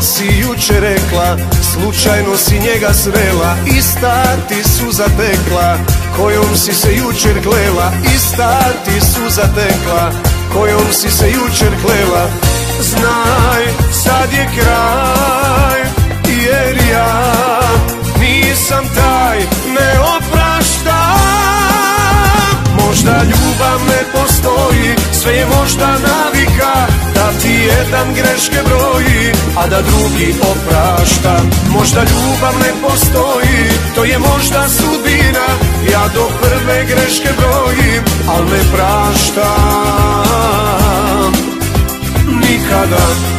te rekla Slučajno si njega srela Ista ti su zatekla Kojom si se jučer klela Ista ti su zatekla Kojom si se jučer klela. Znaj, sad je kraj Jer ja nisam taj Ne opraštam. Možda ljubav ne postoji Sve je možda navika A da drugi oprašta. Možda ljubav ne postoji To je možda sudbina. Ja do prve greške brojim Al ne praštam. Nikada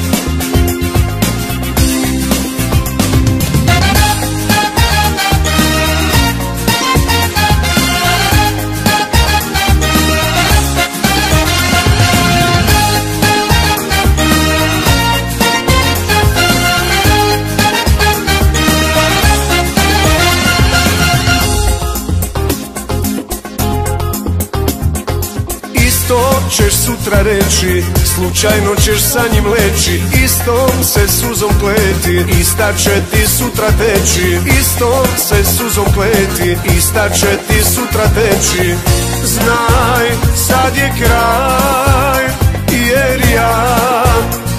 ćeš sutra reći Slučajno ćeš sa njim leći Istom se suzom kleti Ista će ti sutra teći Istom se suzom kleti Ista će ti sutra teći. Znaj, sad je kraj Jer ja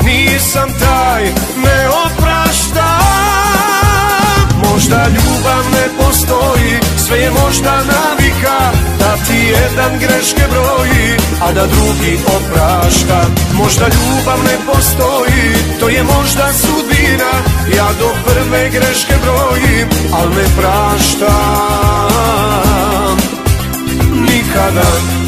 nisam taj Ne opraštam. Možda ljubav ne postoji Sve je možda ti jedan greške broji A da drugi oprašta. Možda ljubav ne postoji To je možda sudbina. Ja do prve greške brojim Al ne praštam. Nikada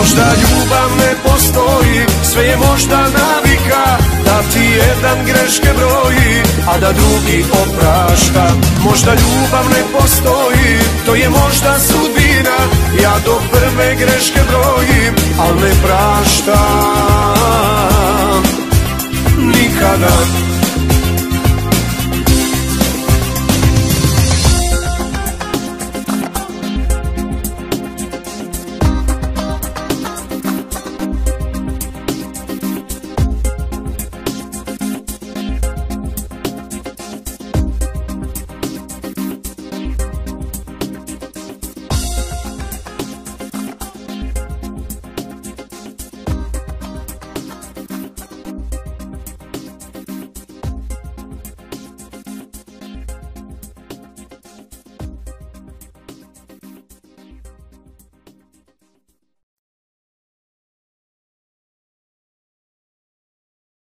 Možda ljubav ne postoji, sve je možda navika Da ti jedan greške broji, a da drugi oprašta. Možda ljubav ne postoji, to je možda sudbina Ja do prve greške brojim, al ne praštam Nikada